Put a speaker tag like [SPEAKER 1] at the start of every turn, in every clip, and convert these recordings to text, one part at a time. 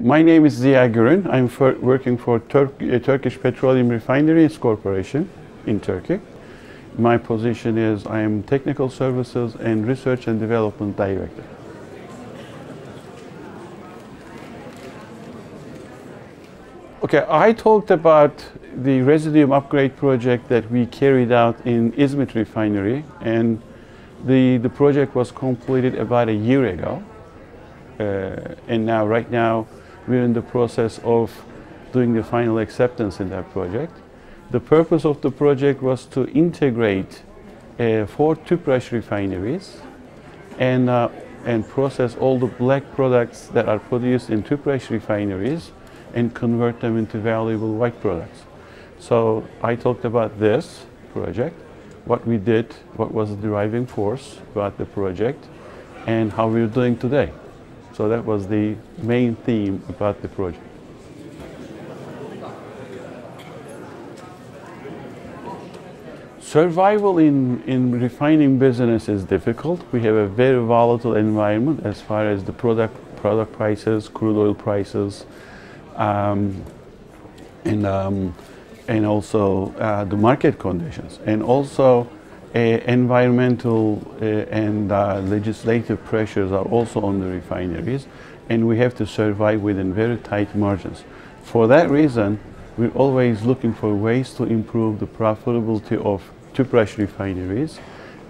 [SPEAKER 1] My name is Ziya Gürün. I'm for working for Tur uh, Turkish Petroleum Refineries Corporation in Turkey. My position is I am Technical Services and Research and Development Director. Okay, I talked about the residuum upgrade project that we carried out in Izmit refinery and the, the project was completed about a year ago. Uh, and now, right now, we're in the process of doing the final acceptance in that project. The purpose of the project was to integrate uh, four Tüpraş refineries and, uh, and process all the black products that are produced in Tüpraş refineries and convert them into valuable white products. So I talked about this project, what we did, what was the driving force about the project, and how we're doing today. So that was the main theme about the project. Survival in, in refining business is difficult. We have a very volatile environment as far as the product, product prices, crude oil prices, um, and, um, and also uh, the market conditions. And also environmental uh, and uh, legislative pressures are also on the refineries. And we have to survive within very tight margins. For that reason, we're always looking for ways to improve the profitability of Tüpraş refineries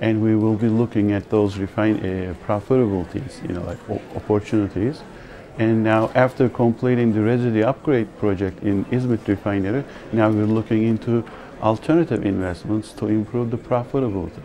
[SPEAKER 1] and we will be looking at those refine, uh, profitabilities, you know, like opportunities. And now after completing the residue upgrade project in Izmit refinery, now we're looking into alternative investments to improve the profitability.